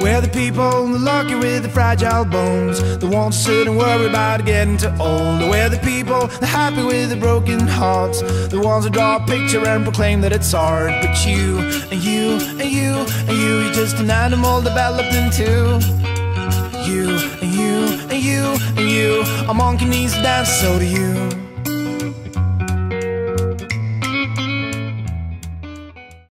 We're the people, the lucky with the fragile bones. The ones who sit and worry about getting too old. We're the people, the happy with the broken hearts. The ones who draw a picture and proclaim that it's art. But you, and you, and you, and you, you're just an animal developed into. You, and you, and you, and you. A monkey needs to dance, so do you.